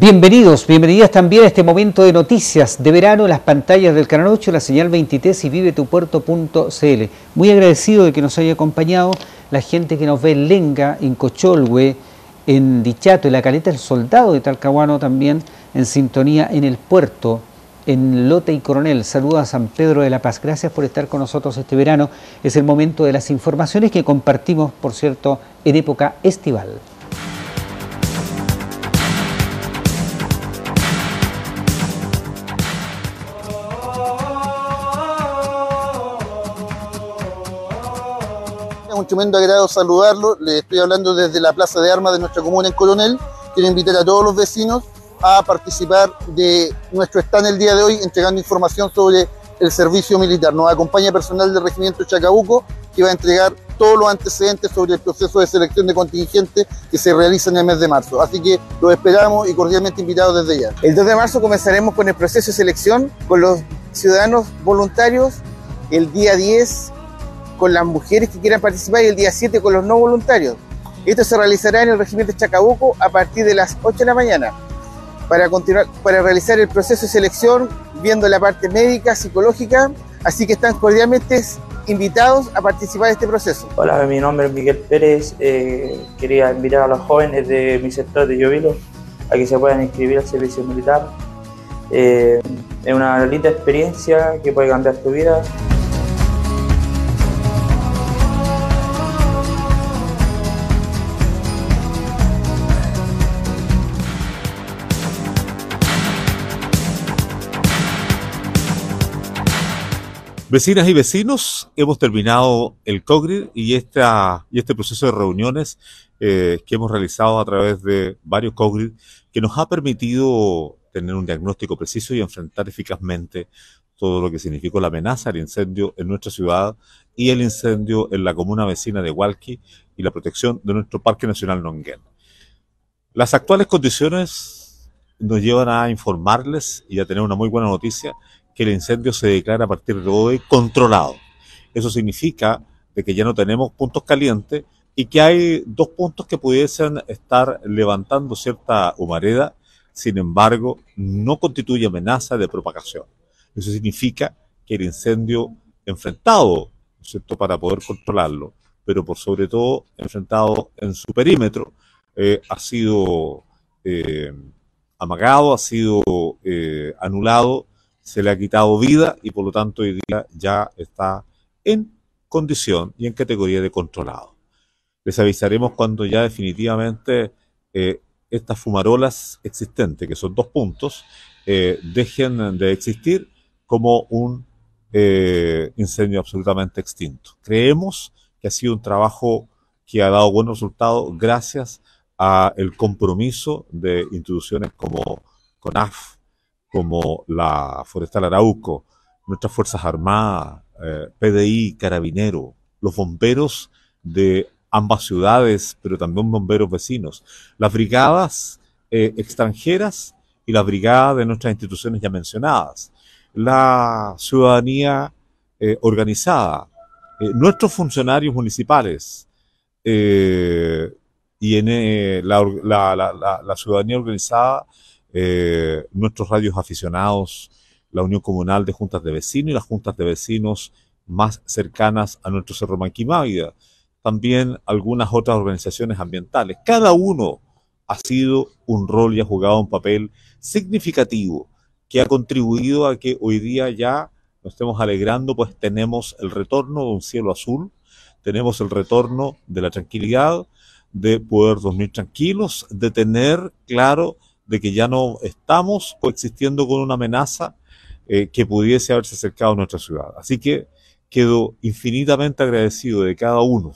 Bienvenidos, bienvenidas también a este momento de noticias de verano en las pantallas del Canal 8, la señal 23 y vive puerto.cl. Muy agradecido de que nos haya acompañado la gente que nos ve en Lenga, en Cocholhue, en Dichato, en la Caleta del Soldado de Talcahuano también, en sintonía en el puerto, en Lote y Coronel. Saludos a San Pedro de la Paz. Gracias por estar con nosotros este verano. Es el momento de las informaciones que compartimos, por cierto, en época estival. Un tremendo agrado saludarlo. Le estoy hablando desde la Plaza de Armas de nuestra comuna en Coronel. Quiero invitar a todos los vecinos a participar de nuestro stand el día de hoy, entregando información sobre el servicio militar. Nos acompaña personal del Regimiento Chacabuco, que va a entregar todos los antecedentes sobre el proceso de selección de contingentes que se realiza en el mes de marzo. Así que los esperamos y cordialmente invitados desde ya. El 2 de marzo comenzaremos con el proceso de selección con los ciudadanos voluntarios. El día 10 con las mujeres que quieran participar y el día 7 con los no voluntarios. Esto se realizará en el regimiento Chacabuco a partir de las 8 de la mañana para, continuar, para realizar el proceso de selección viendo la parte médica, psicológica, así que están cordialmente invitados a participar de este proceso. Hola, mi nombre es Miguel Pérez, eh, quería invitar a los jóvenes de mi sector de Llovilo a que se puedan inscribir al servicio militar. Eh, es una linda experiencia que puede cambiar tu vida. Vecinas y vecinos, hemos terminado el COGRID y, esta, y este proceso de reuniones eh, que hemos realizado a través de varios COGRID que nos ha permitido tener un diagnóstico preciso y enfrentar eficazmente todo lo que significó la amenaza del incendio en nuestra ciudad y el incendio en la comuna vecina de Hualqui y la protección de nuestro Parque Nacional Nonguén. Las actuales condiciones nos llevan a informarles y a tener una muy buena noticia que el incendio se declara a partir de hoy controlado. Eso significa de que ya no tenemos puntos calientes y que hay dos puntos que pudiesen estar levantando cierta humareda, sin embargo, no constituye amenaza de propagación. Eso significa que el incendio enfrentado, ¿cierto?, para poder controlarlo, pero por sobre todo enfrentado en su perímetro, eh, ha sido eh, amagado, ha sido eh, anulado se le ha quitado vida y por lo tanto hoy día ya está en condición y en categoría de controlado. Les avisaremos cuando ya definitivamente eh, estas fumarolas existentes, que son dos puntos, eh, dejen de existir como un eh, incendio absolutamente extinto. Creemos que ha sido un trabajo que ha dado buenos resultados gracias al compromiso de instituciones como CONAF, como la Forestal Arauco, nuestras Fuerzas Armadas, eh, PDI, Carabinero, los bomberos de ambas ciudades, pero también bomberos vecinos, las brigadas eh, extranjeras y las brigadas de nuestras instituciones ya mencionadas, la ciudadanía eh, organizada, nuestros funcionarios municipales y en la, la ciudadanía organizada eh, nuestros radios aficionados, la Unión Comunal de Juntas de Vecinos y las juntas de vecinos más cercanas a nuestro Cerro Manquimávida. También algunas otras organizaciones ambientales. Cada uno ha sido un rol y ha jugado un papel significativo que ha contribuido a que hoy día ya nos estemos alegrando, pues tenemos el retorno de un cielo azul, tenemos el retorno de la tranquilidad, de poder dormir tranquilos, de tener claro de que ya no estamos coexistiendo con una amenaza eh, que pudiese haberse acercado a nuestra ciudad. Así que quedo infinitamente agradecido de cada uno,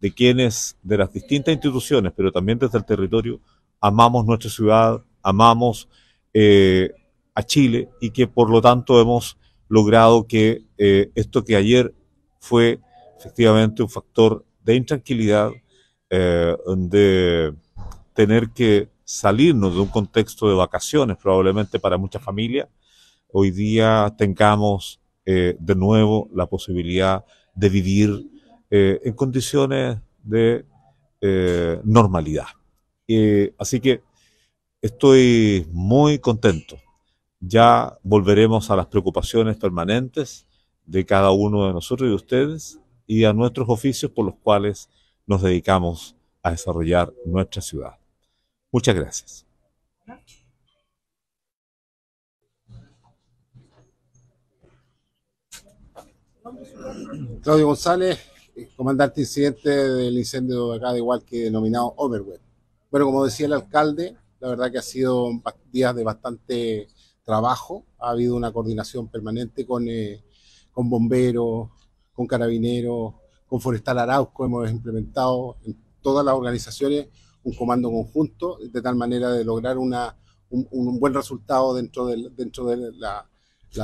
de quienes de las distintas instituciones, pero también desde el territorio, amamos nuestra ciudad, amamos eh, a Chile y que por lo tanto hemos logrado que eh, esto que ayer fue efectivamente un factor de intranquilidad, de tener que salirnos de un contexto de vacaciones, probablemente para muchas familias, hoy día tengamos eh, de nuevo la posibilidad de vivir eh, en condiciones de eh, normalidad. así que Estoy muy contento. Ya volveremos a las preocupaciones permanentes de cada uno de nosotros y de ustedes y a nuestros oficios por los cuales nos dedicamos a desarrollar nuestra ciudad. Muchas gracias. Claudio González, comandante incidente del incendio de acá igual que denominado Overweb. Bueno, como decía el alcalde, la verdad que ha sido días de bastante trabajo, ha habido una coordinación permanente con, eh, con bomberos, con carabineros, con Forestal Arauco, hemos implementado en todas las organizaciones un comando conjunto, de tal manera de lograr una, un, buen resultado dentro de, dentro de la,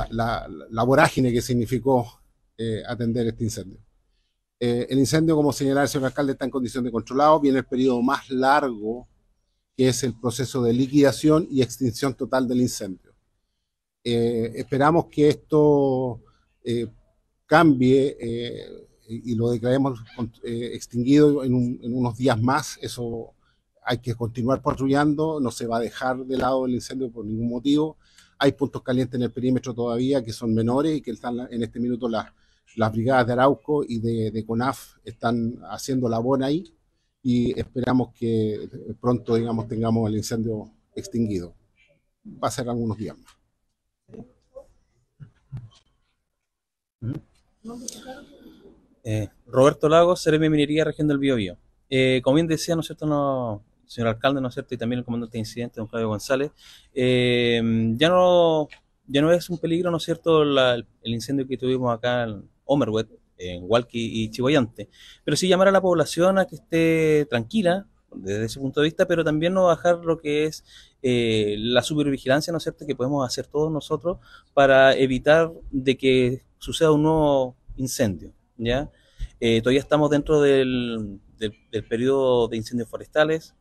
la, vorágine que significó eh, atender este incendio. Eh, el incendio, como señalaba el señor alcalde, está en condición de controlado, viene el periodo más largo, que es el proceso de liquidación y extinción total del incendio. Eh, esperamos que esto cambie y lo declaremos extinguido en, en, unos días más. Eso hay que continuar patrullando, no se va a dejar de lado el incendio por ningún motivo. Hay puntos calientes en el perímetro todavía que son menores y que están en este minuto las, las brigadas de Arauco y de, CONAF están haciendo labor ahí y esperamos que pronto, digamos, tengamos el incendio extinguido. Va a ser algunos días más. Eh, Roberto Lagos, Seremi Minería, Región del Biobío. Eh, como bien decía, ¿no es cierto?, no, señor alcalde, ¿no es cierto? Y también el comandante de incidente, don Claudio González, eh, ya no ya no es un peligro, ¿no es cierto?, el incendio que tuvimos acá en Omerwet, en Hualqui y Chihuayante. Pero sí llamar a la población a que esté tranquila desde ese punto de vista, pero también no bajar lo que es eh, la supervigilancia, ¿no es cierto?, que podemos hacer todos nosotros para evitar de que suceda un nuevo incendio, ¿ya? Eh, todavía estamos dentro del, del periodo de incendios forestales,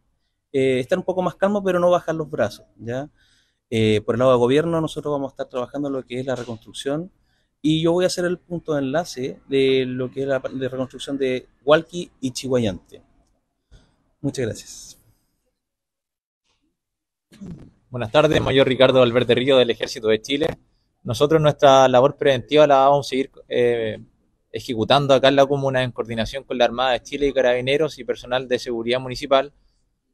eh, estar un poco más calmo, pero no bajar los brazos, ¿ya? Eh, por el lado del gobierno, nosotros vamos a estar trabajando en lo que es la reconstrucción y yo voy a hacer el punto de enlace de lo que es la de reconstrucción de Hualqui y Chihuayante. Muchas gracias. Buenas tardes, Mayor Ricardo Alberto Río del Ejército de Chile. Nosotros nuestra labor preventiva la vamos a seguir eh, ejecutando acá en la comuna en coordinación con la Armada de Chile y Carabineros y personal de seguridad municipal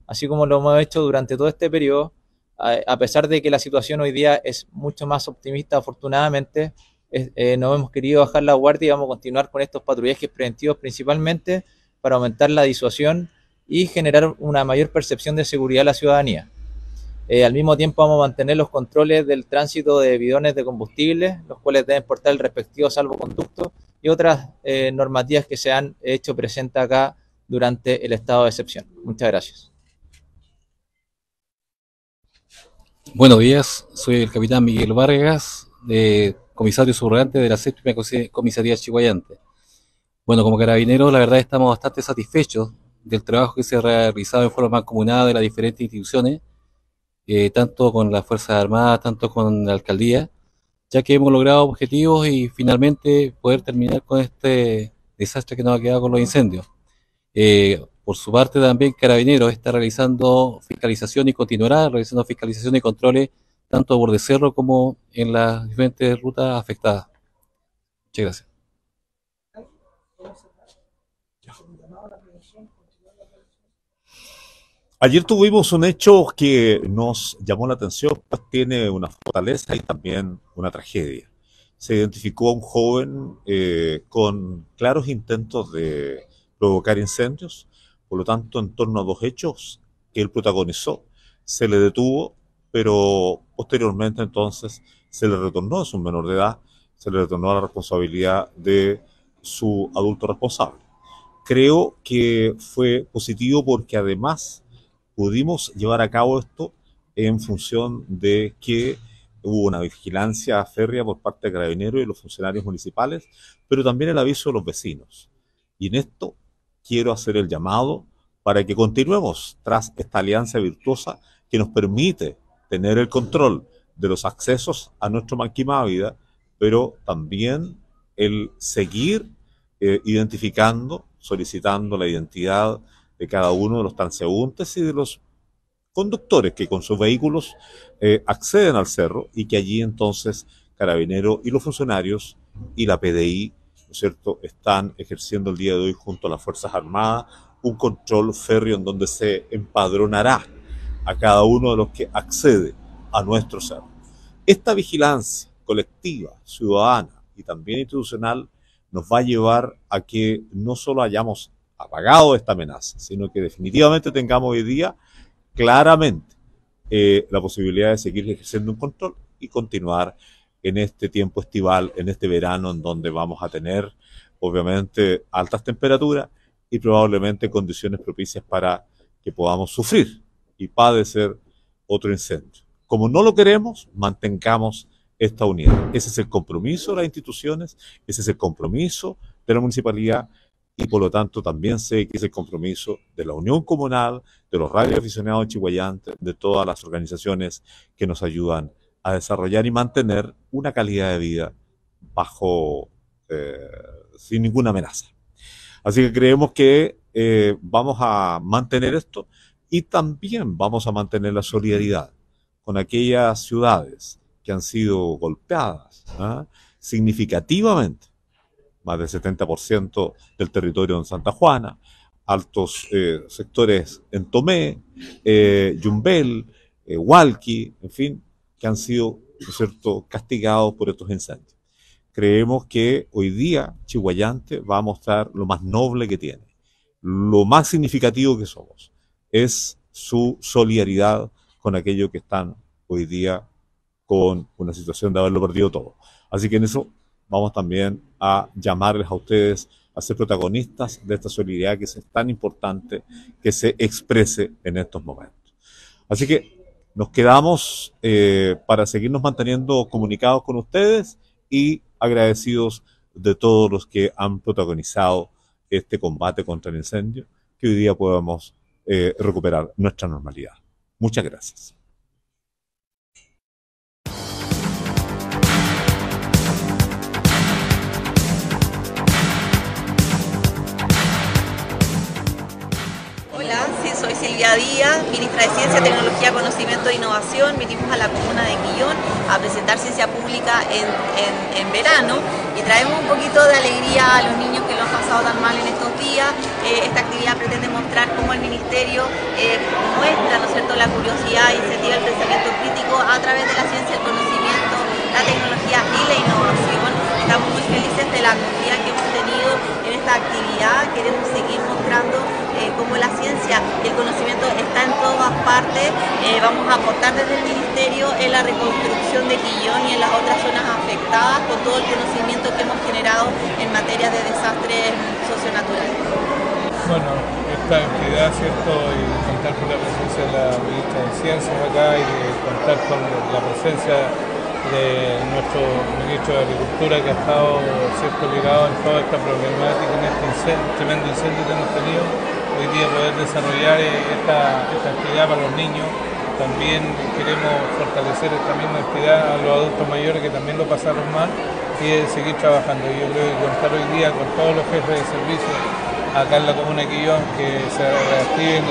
así como lo hemos hecho durante todo este periodo, a pesar de que la situación hoy día es mucho más optimista, afortunadamente, eh, no hemos querido bajar la guardia y vamos a continuar con estos patrullajes preventivos principalmente para aumentar la disuasión y generar una mayor percepción de seguridad a la ciudadanía. Eh, al mismo tiempo vamos a mantener los controles del tránsito de bidones de combustible, los cuales deben portar el respectivo salvoconducto y otras eh, normativas que se han hecho presentes acá durante el estado de excepción. Muchas gracias. Buenos días, soy el capitán Miguel Vargas, comisario subrogante de la séptima comisaría Chihuayante. Bueno, como carabineros, la verdad estamos bastante satisfechos del trabajo que se ha realizado en forma mancomunada de las diferentes instituciones, eh, tanto con las Fuerzas Armadas, tanto con la alcaldía, ya que hemos logrado objetivos y finalmente poder terminar con este desastre que nos ha quedado con los incendios. Eh, por su parte también Carabineros está realizando fiscalización y continuará realizando fiscalización y controles tanto a borde cerro como en las diferentes rutas afectadas. Muchas gracias. Ayer tuvimos un hecho que nos llamó la atención, pues tiene una fortaleza y también una tragedia. Se identificó a un joven eh, con claros intentos de provocar incendios, por lo tanto, en torno a dos hechos que él protagonizó, se le detuvo, pero posteriormente entonces se le retornó, es un menor de edad, se le retornó a la responsabilidad de su adulto responsable. Creo que fue positivo porque además pudimos llevar a cabo esto en función de que hubo una vigilancia férrea por parte de Carabineros y los funcionarios municipales, pero también el aviso de los vecinos. Y en esto quiero hacer el llamado para que continuemos tras esta alianza virtuosa que nos permite tener el control de los accesos a nuestro Manquimávida, pero también el seguir eh, identificando, solicitando la identidad de cada uno de los transeúntes y de los conductores que con sus vehículos eh, acceden al cerro y que allí entonces Carabinero y los funcionarios y la PDI, ¿no es cierto?, están ejerciendo el día de hoy junto a las Fuerzas Armadas un control férreo en donde se empadronará a cada uno de los que accede a nuestro cerro. Esta vigilancia colectiva, ciudadana y también institucional nos va a llevar a que no solo hayamos apagado esta amenaza, sino que definitivamente tengamos hoy día claramente eh, la posibilidad de seguir ejerciendo un control y continuar en este tiempo estival, en este verano, en donde vamos a tener, obviamente, altas temperaturas y probablemente condiciones propicias para que podamos sufrir y padecer otro incendio. Como no lo queremos, mantengamos esta unidad. Ese es el compromiso de las instituciones, ese es el compromiso de la municipalidad y por lo tanto también sé que es el compromiso de la Unión Comunal, de los radioaficionados chihuayantes, de todas las organizaciones que nos ayudan a desarrollar y mantener una calidad de vida bajo, eh, sin ninguna amenaza. Así que creemos que eh, vamos a mantener esto y también vamos a mantener la solidaridad con aquellas ciudades que han sido golpeadas ¿ah? significativamente, más del 70% del territorio en Santa Juana, altos eh, sectores en Tomé, eh, Yumbel, eh, en fin, que han sido, cierto?, castigados por estos incendios. Creemos que hoy día Chihuayante va a mostrar lo más noble que tiene, lo más significativo que somos, es su solidaridad con aquellos que están hoy día con una situación de haberlo perdido todo. Así que en eso vamos también a llamarles a ustedes a ser protagonistas de esta solidaridad que es tan importante que se exprese en estos momentos. Así que nos quedamos eh, para seguirnos manteniendo comunicados con ustedes y agradecidos de todos los que han protagonizado este combate contra el incendio, que hoy día podamos eh, recuperar nuestra normalidad. Muchas gracias. Soy Silvia Díaz, ministra de Ciencia, Tecnología, Conocimiento e Innovación. Vinimos a la comuna de Quillón a presentar ciencia pública en, verano y traemos un poquito de alegría a los niños que lo han pasado tan mal en estos días. Eh, esta actividad pretende mostrar cómo el Ministerio eh, muestra ¿no es cierto? la curiosidad incentiva el pensamiento En la reconstrucción de Quillón y en las otras zonas afectadas con todo el conocimiento que hemos generado en materia de desastres socionaturales. Bueno, esta actividad, ¿cierto? Y contar con la presencia de la ministra de Ciencias acá y contar con la presencia de nuestro ministro de Agricultura que ha estado cierto ligado en toda esta problemática, en este tremendo incendio que hemos tenido. Hoy día poder desarrollar esta, esta actividad para los niños. También queremos fortalecer esta misma actividad a los adultos mayores que también lo pasaron mal y seguir trabajando. Yo creo que contar hoy día con todos los jefes de servicio acá en la comuna de Quillón que se reactiven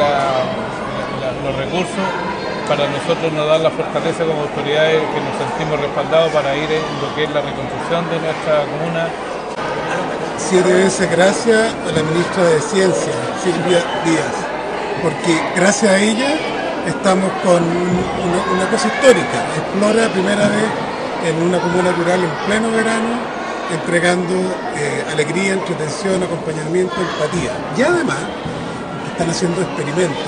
los recursos para nosotros nos da la fortaleza como autoridades que nos sentimos respaldados para ir en lo que es la reconstrucción de nuestra comuna. Siete veces gracias a la ministra de Ciencia, Silvia Díaz, porque gracias a ella estamos con una, cosa histórica. Explora primera vez en una comuna rural en pleno verano, entregando eh, alegría, entretención, acompañamiento, empatía. Y además están haciendo experimentos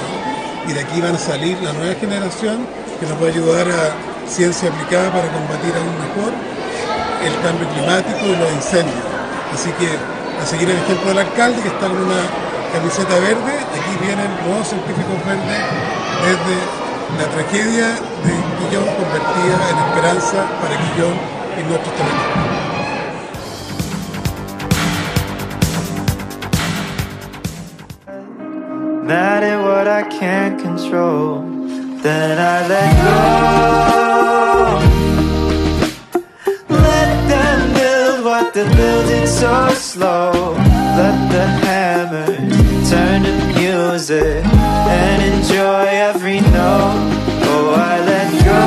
y de aquí van a salir la nueva generación que nos va a ayudar a ciencia aplicada para combatir aún mejor el cambio climático y los incendios. Así que a seguir el ejemplo del alcalde que está con una camiseta verde, aquí vienen nuevos científicos verdes desde la tragedia de Quillón convertida en esperanza para Quillón y nuestros territorios. Mad at what I can't control. Then I let go. Let them build what they're building so slow. Let the hammer turn to music me know. Oh, I let go.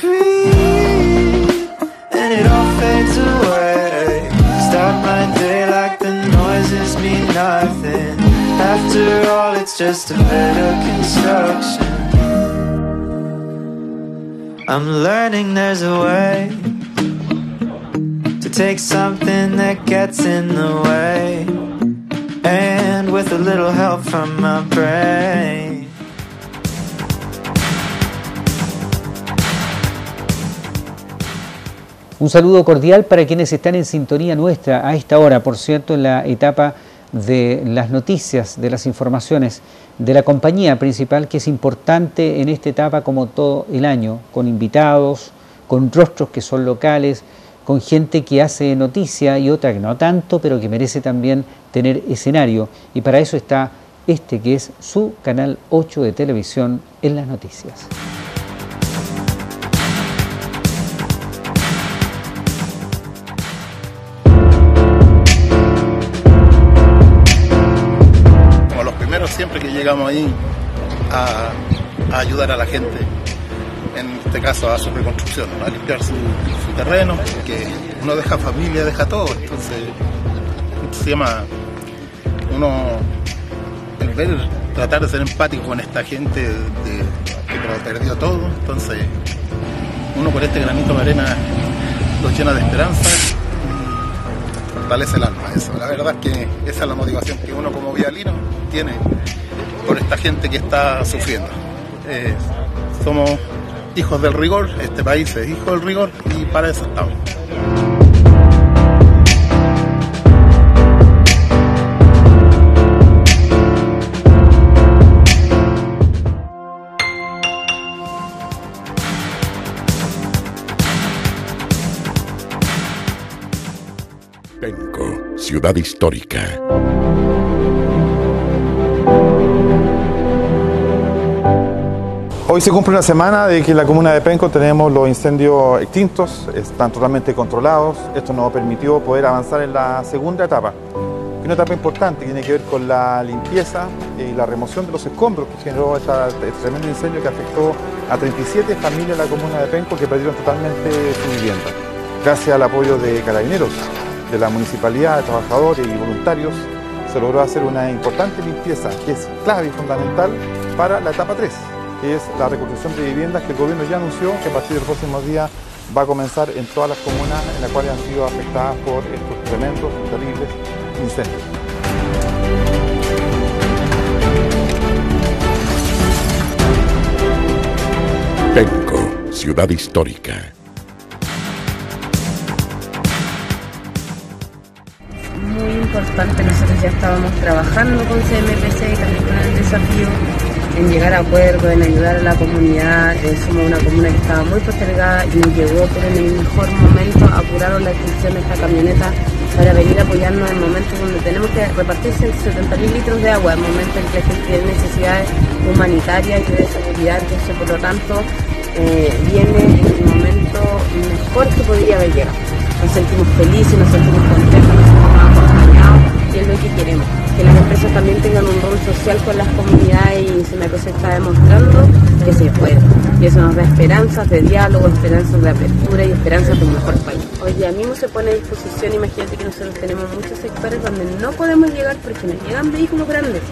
Breathe And it all fades away. Start my day like the noises mean nothing. After all, it's just a bit of construction. I'm learning there's a way To take something that gets in the way. And with a little help from my brain. Un saludo cordial para quienes están en sintonía nuestra a esta hora, por cierto, en la etapa de las noticias, de las informaciones de la compañía principal, que es importante en esta etapa como todo el año, con invitados, con rostros que son locales, con gente que hace noticia y otra que no tanto, pero que merece también tener escenario. Y para eso está este que es su canal 8 de televisión en las noticias. como los primeros siempre que llegamos ahí a, a ayudar a la gente, en este caso a su reconstrucción, a limpiar su, su terreno, que uno deja familia, deja todo, entonces se llama uno el ver, tratar de ser empático con esta gente de- que lo perdió todo, entonces uno por este granito de arena lo llena de esperanza y fortalece el alma. Eso, la verdad es que esa es la motivación que uno como vialino tiene por esta gente que está sufriendo. Eh, somos hijos del rigor, este país es hijo del rigor y para eso estamos. Ciudad histórica. Hoy se cumple una semana de que en la comuna de Penco tenemos los incendios extintos, están totalmente controlados. Esto nos permitió poder avanzar en la segunda etapa, que es una etapa importante que tiene que ver con la limpieza y la remoción de los escombros que generó este tremendo incendio que afectó a 37 familias de la comuna de Penco que perdieron totalmente su vivienda. Gracias al apoyo de carabineros, de la municipalidad, de trabajadores y voluntarios, se logró hacer una importante limpieza que es clave y fundamental para la etapa 3, que es la reconstrucción de viviendas que el gobierno ya anunció que a partir del próximo día va a comenzar en todas las comunas en las cuales han sido afectadas por estos tremendos, terribles incendios. Penco, ciudad histórica. muy importante. Nosotros ya estábamos trabajando con CMPC y también con el desafío en llegar a acuerdos, en ayudar a la comunidad. Eh, somos una comuna que estaba muy postergada y nos llegó, pero en el mejor momento apuraron la adquisición de esta camioneta para venir a apoyarnos en momentos donde tenemos que repartir 170.000 litros de agua, en momentos en que la gente tiene necesidades humanitarias y de seguridad. Entonces, por lo tanto, eh, viene en el momento mejor que podría haber llegado. Nos sentimos felices, nos sentimos contentos, nos sentimos acompañados y es lo que queremos. Que las empresas también tengan un rol social con las comunidades y se está demostrando que se puede. Y eso nos da esperanzas de diálogo, esperanzas de apertura y esperanzas de un mejor país. Hoy día mismo se pone a disposición, imagínate que nosotros tenemos muchos sectores donde no podemos llegar porque nos llegan vehículos grandes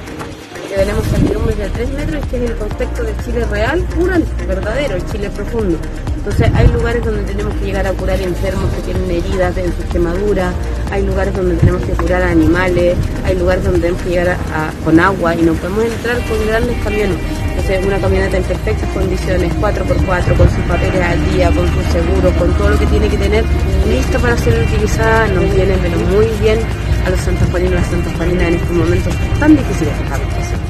que tenemos certidumbres de 3 metros, que es el contexto del Chile real, puro, verdadero, el Chile profundo. Entonces hay lugares donde tenemos que llegar a curar enfermos que tienen heridas en sus quemaduras, hay lugares donde tenemos que curar a animales, hay lugares donde tenemos que llegar a- a- con agua y no podemos entrar con grandes camiones. Entonces una camioneta en perfectas condiciones, 4x4, con sus papeles al día, con sus seguros, con todo lo que tiene que tener lista para ser utilizada, nos viene pero muy bien a los santajuaninos y las santajuaninas en estos momentos tan difíciles que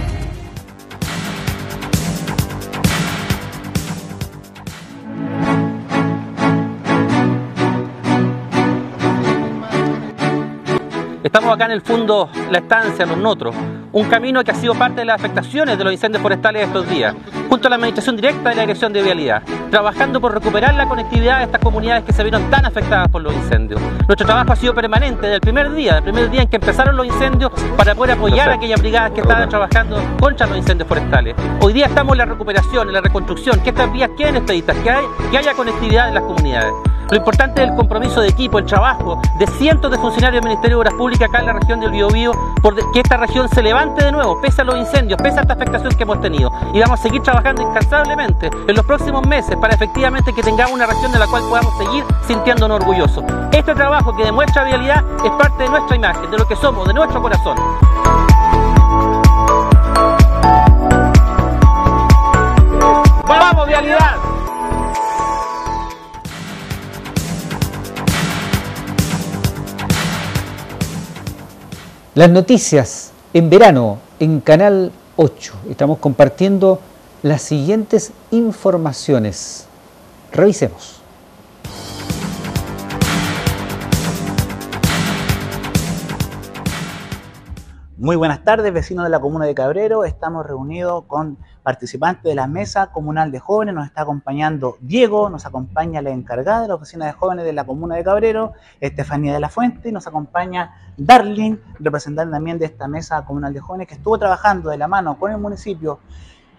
estamos acá en el fondo La Estancia, Los Notros, un camino que ha sido parte de las afectaciones de los incendios forestales de estos días, junto a la administración directa de la Dirección de Vialidad, trabajando por recuperar la conectividad de estas comunidades que se vieron tan afectadas por los incendios. Nuestro trabajo ha sido permanente desde el primer día, del primer día en que empezaron los incendios, para poder apoyar a aquellas brigadas que estaban trabajando contra los incendios forestales. Hoy día estamos en la recuperación, en la reconstrucción, que estas vías queden expeditas, que, hay- que haya conectividad en las comunidades. Lo importante es el compromiso de equipo, el trabajo de cientos de funcionarios del Ministerio de Obras Públicas acá en la región del Biobío, por que esta región se levante de nuevo, pese a los incendios, pese a esta afectación que hemos tenido. Y vamos a seguir trabajando incansablemente en los próximos meses para efectivamente que tengamos una región de la cual podamos seguir sintiéndonos orgullosos. Este trabajo que demuestra vialidad es parte de nuestra imagen, de lo que somos, de nuestro corazón. ¡Vamos, vialidad! Las noticias en verano en Canal 8. Estamos compartiendo las siguientes informaciones. Revisemos. Muy buenas tardes, vecinos de la comuna de Cabrero. Estamos reunidos con participantes de la mesa comunal de jóvenes. Nos está acompañando Diego, nos acompaña la encargada de la oficina de jóvenes de la comuna de Cabrero, Estefanía de la Fuente, nos acompaña Darling, representante también de esta mesa comunal de jóvenes que estuvo trabajando de la mano con el municipio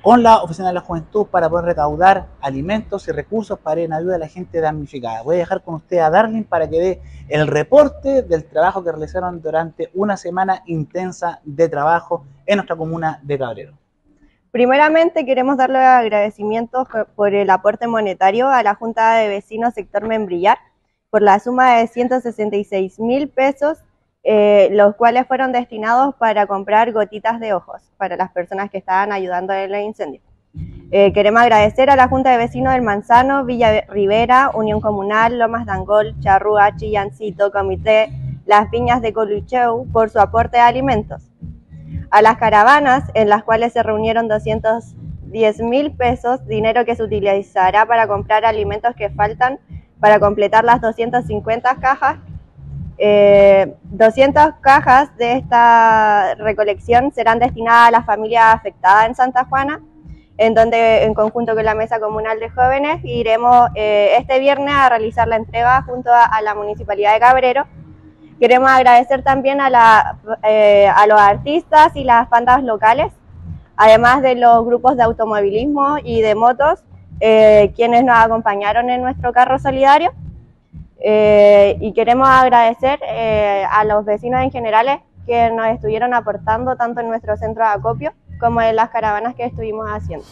con la Oficina de la Juventud para poder recaudar alimentos y recursos para ir en ayuda a la gente damnificada. Voy a dejar con usted a Darling para que dé el reporte del trabajo que realizaron durante una semana intensa de trabajo en nuestra comuna de Cabrero. Primeramente queremos darle agradecimientos por el aporte monetario a la Junta de Vecinos Sector Membrillar por la suma de 166 mil pesos eh, los cuales fueron destinados para comprar gotitas de ojos para las personas que estaban ayudando en el incendio. Eh, queremos agradecer a la Junta de Vecinos del Manzano, Villa Rivera, Unión Comunal, Lomas Dangol, Charrúa, Chillancito, Comité, Las Viñas de Colucheu por su aporte de alimentos. A las caravanas, en las cuales se reunieron 210 mil pesos, dinero que se utilizará para comprar alimentos que faltan para completar las 250 cajas 200 eh, cajas de esta recolección serán destinadas a las familias afectadas en Santa Juana, en donde en conjunto con la Mesa Comunal de Jóvenes iremos eh, este viernes a realizar la entrega junto a, la Municipalidad de Cabrero. Queremos agradecer también eh, a los artistas y las bandas locales, además de los grupos de automovilismo y de motos, quienes nos acompañaron en nuestro carro solidario. Eh, y queremos agradecer eh, a los vecinos en general que nos estuvieron aportando tanto en nuestro centro de acopio como en las caravanas que estuvimos haciendo.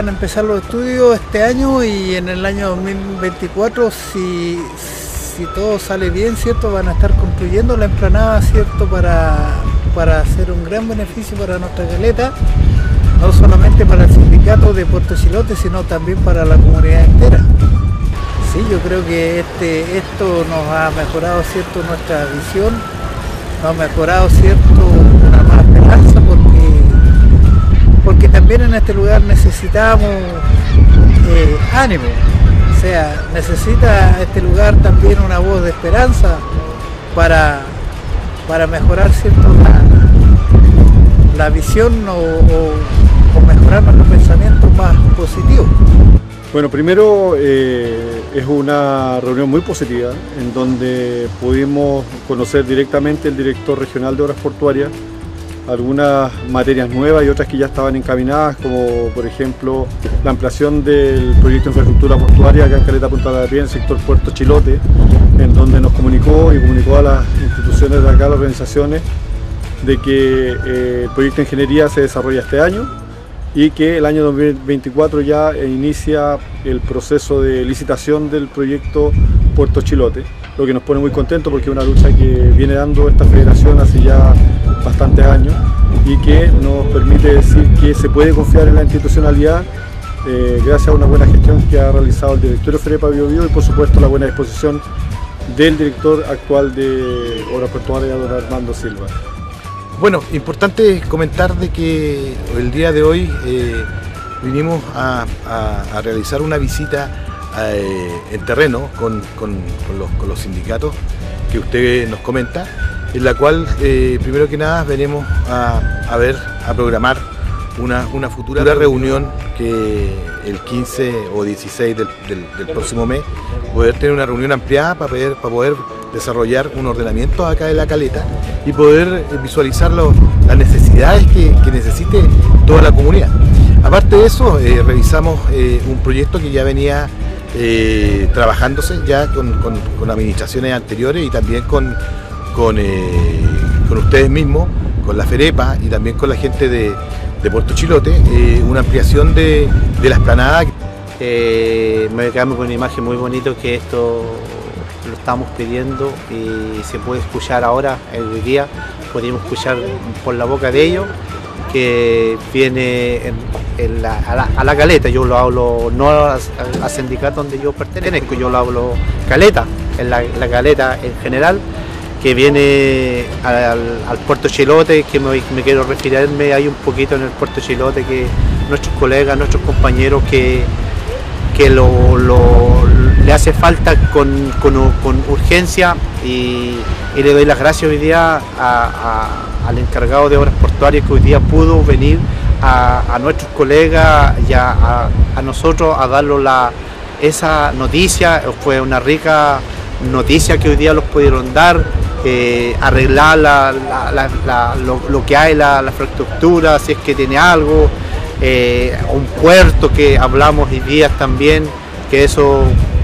Van a empezar los estudios este año y en el año 2024, si, si todo sale bien, ¿cierto? Van a estar construyendo la emplanada, ¿cierto? Para, para hacer un gran beneficio para nuestra caleta, no solamente para el sindicato de Puerto Chilote, sino también para la comunidad entera. Sí, yo creo que este, esto nos ha mejorado cierto nuestra visión, nos ha mejorado cierto una más esperanza porque, porque también en este lugar necesitamos eh, ánimo, o sea, necesita este lugar también una voz de esperanza para, para mejorar cierto la, visión o, o- o mejorar nuestros pensamientos más positivos. Bueno, primero eh, es una reunión muy positiva en donde pudimos conocer directamente el director regional de Obras Portuarias, algunas materias nuevas y otras que ya estaban encaminadas, como por ejemplo la ampliación del proyecto de infraestructura portuaria acá en Caleta Punta de la en el sector Puerto Chilote, en donde nos comunicó y comunicó a las instituciones de acá, las organizaciones, de que eh, el proyecto de ingeniería se desarrolla este año y que el año 2024 ya inicia el proceso de licitación del proyecto Puerto Chilote, lo que nos pone muy contentos porque es una lucha que viene dando esta federación hace ya bastantes años y que nos permite decir que se puede confiar en la institucionalidad eh, gracias a una buena gestión que ha realizado el directorio Ferepa Bio Bio y por supuesto la buena disposición del director actual de Obras Portuarias, don Armando Silva. Bueno, importante comentar de que el día de hoy eh, vinimos a, realizar una visita en terreno con, con- con los, con los sindicatos que usted nos comenta, en la cual eh, primero que nada venimos a, a ver, a programar una, una futura reunión que el 15 o 16 del, del- del próximo mes, poder tener una reunión ampliada para poder, para poder desarrollar un ordenamiento acá de la caleta y poder eh, visualizar los- las necesidades que, que necesite toda la comunidad. Aparte de eso, eh, revisamos eh, un proyecto que ya venía eh, trabajándose ya con, con- administraciones anteriores y también con, eh, con ustedes mismos, con la FEREPA y también con la gente de, de Puerto Chilote, eh, una ampliación de, de la esplanada. Me quedamos con una imagen muy bonita que esto lo estamos pidiendo y se puede escuchar ahora, el día, podemos escuchar por la boca de ellos que viene en- en la- a, la, a la caleta, yo lo hablo no a, a sindicato donde yo pertenezco, yo lo hablo caleta, en la, la caleta en general, que viene al, al puerto Chilote, que me, quiero referirme hay un poquito en el puerto Chilote que nuestros colegas, nuestros compañeros que que lo, lo- le hace falta con, con- urgencia y, le doy las gracias hoy día a- al encargado de obras portuarias que hoy día pudo venir a, a nuestros colegas y a, nosotros a darnos la, esa noticia. Fue una rica noticia que hoy día los pudieron dar, eh, arreglar la- lo, que hay, la infraestructura, si es que tiene algo, eh, un puerto que hablamos hoy día también, que eso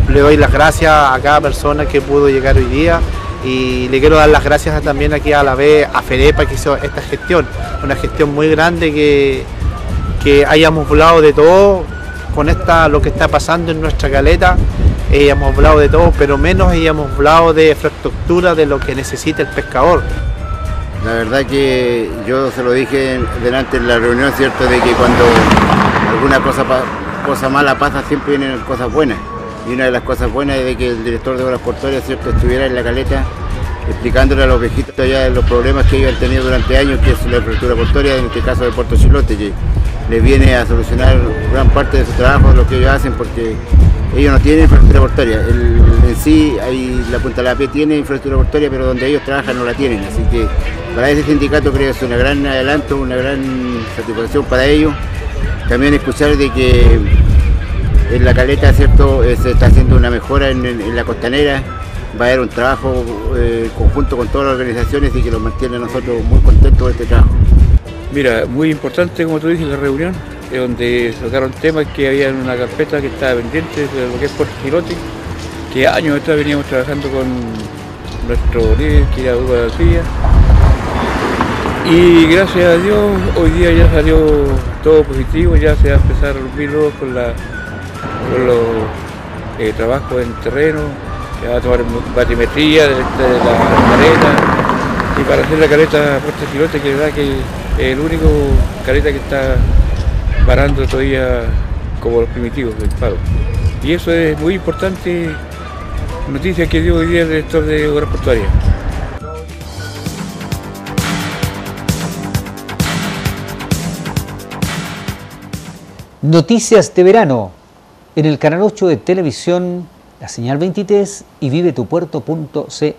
le doy las gracias a cada persona que pudo llegar hoy día y le quiero dar las gracias también aquí a la vez a Ferepa que hizo esta gestión, una gestión muy grande que, que hayamos hablado de todo con esta lo que está pasando en nuestra caleta, hayamos hablado de todo, pero menos hayamos hablado de infraestructura, de lo que necesita el pescador. La verdad que yo se lo dije delante en la reunión, ¿cierto? De que cuando alguna cosa, cosa mala pasa, siempre vienen cosas buenas. Y una de las cosas buenas es de que el director de Obras Portuarias. Estuviera en la caleta explicándole a los viejitos ya los problemas que ellos han tenido durante años, que es la infraestructura portuaria, en este caso de Puerto Chilote, que les viene a solucionar gran parte de su trabajo, lo que ellos hacen, porque ellos no tienen infraestructura portuaria. En sí, hay, la Punta de la Pie tiene infraestructura portuaria, pero donde ellos trabajan no la tienen. Así que para ese sindicato creo que es un gran adelanto, una gran satisfacción para ellos. También escuchar de que en la caleta cierto Eh, se está haciendo una mejora en, la costanera, va a haber un trabajo eh, conjunto con todas las organizaciones y que nos mantiene a nosotros muy contentos de este trabajo. Mira, muy importante, como tú dices, la reunión, eh, donde tocaron temas que había en una carpeta que estaba pendiente de lo que es Puerto Girote, que años atrás veníamos trabajando con nuestro líder, que era Hugo García. Y gracias a Dios, hoy día ya salió todo positivo, ya se va a empezar a romper con, la, con los eh, trabajos en terreno, se va a tomar batimetría de, de la caleta, y para hacer la caleta Puerto Girote, que es verdad que es el único caleta que está parando todavía como los primitivos del paro. Y eso es muy importante, noticia que dio hoy día el director de Obras Portuarias. Noticias de verano en el canal 8 de televisión, la señal 23 y vivetupuerto.cl.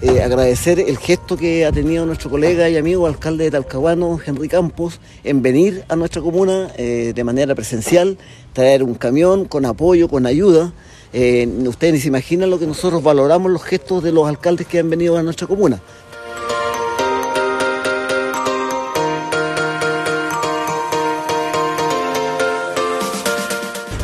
Eh, agradecer el gesto que ha tenido nuestro colega y amigo alcalde de Talcahuano, Henry Campos, en venir a nuestra comuna eh, de manera presencial, traer un camión con apoyo, con ayuda. Eh, ustedes ni se imaginan lo que nosotros valoramos los gestos de los alcaldes que han venido a nuestra comuna.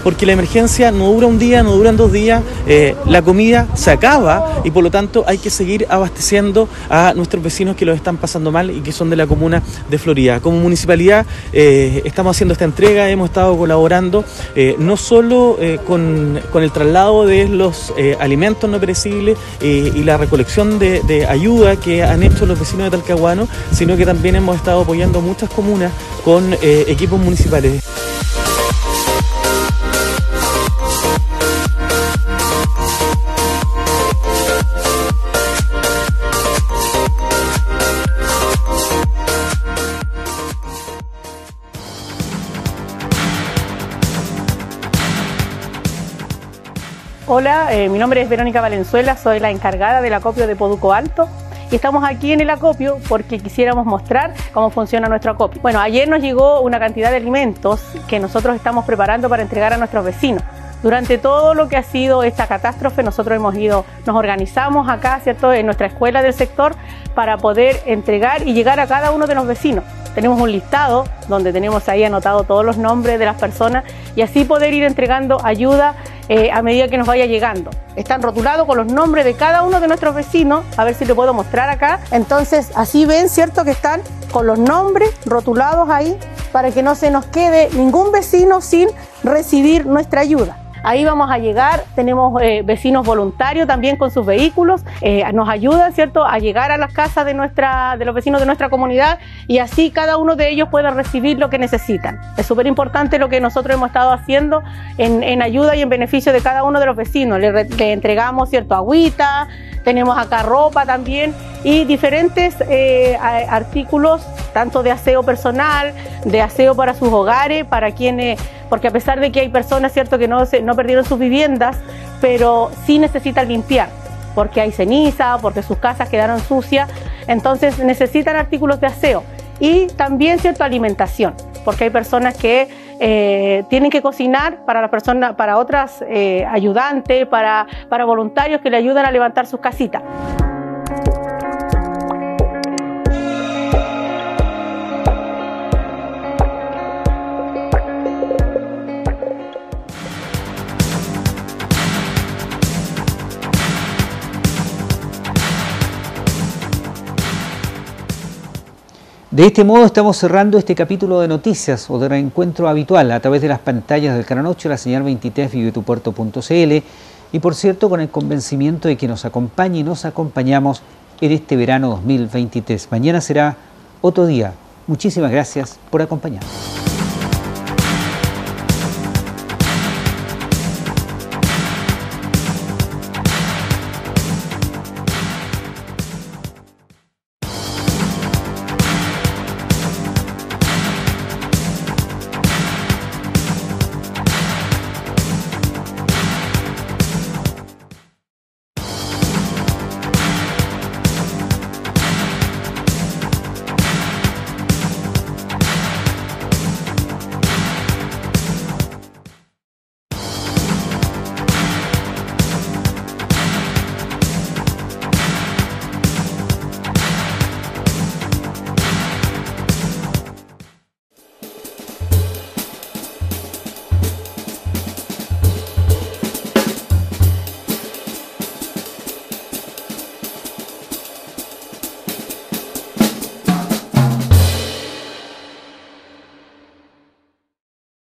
Porque la emergencia no dura un día, no duran dos días, eh, la comida se acaba y por lo tanto hay que seguir abasteciendo a nuestros vecinos que lo están pasando mal y que son de la comuna de Florida. Como municipalidad eh, estamos haciendo esta entrega, hemos estado colaborando eh, no solo con, el traslado de los alimentos no perecibles y la recolección de ayuda que han hecho los vecinos de Talcahuano, sino que también hemos estado apoyando muchas comunas con equipos municipales. Hola, eh, mi nombre es Verónica Valenzuela, soy la encargada del acopio de Poduco Alto y estamos aquí en el acopio porque quisiéramos mostrar cómo funciona nuestro acopio. Bueno, ayer nos llegó una cantidad de alimentos que nosotros estamos preparando para entregar a nuestros vecinos. Durante todo lo que ha sido esta catástrofe, nosotros hemos ido, nos organizamos acá, ¿cierto?, en nuestra escuela del sector para poder entregar y llegar a cada uno de los vecinos. Tenemos un listado donde tenemos ahí anotado todos los nombres de las personas y así poder ir entregando ayuda eh, a medida que nos vaya llegando. Están rotulados con los nombres de cada uno de nuestros vecinos, a ver si le puedo mostrar acá. Entonces, así ven, ¿cierto? Que están con los nombres rotulados ahí para que no se nos quede ningún vecino sin recibir nuestra ayuda. Ahí vamos a llegar, tenemos eh, vecinos voluntarios también con sus vehículos, eh, nos ayudan, ¿cierto?, a llegar a las casas de, nuestra, de los vecinos de nuestra comunidad y así cada uno de ellos pueda recibir lo que necesitan. Es súper importante lo que nosotros hemos estado haciendo en, ayuda y en beneficio de cada uno de los vecinos. Le, entregamos, ¿cierto?, agüita, tenemos acá ropa también y diferentes eh, artículos, tanto de aseo personal, de aseo para sus hogares, para quienes, porque a pesar de que hay personas, ¿cierto?, que no, se, no perdieron sus viviendas, pero sí necesitan limpiar, porque hay ceniza, porque sus casas quedaron sucias, entonces necesitan artículos de aseo y también, ¿cierto?, alimentación, porque hay personas que eh, tienen que cocinar para la persona, para otras eh, ayudantes, para, para voluntarios que le ayudan a levantar sus casitas. De este modo estamos cerrando este capítulo de noticias o de reencuentro habitual a través de las pantallas del Canal 8, la señal 23 vivetupuerto.cl y por cierto con el convencimiento de que nos acompañe y nos acompañamos en este verano 2023. Mañana será otro día. Muchísimas gracias por acompañarnos.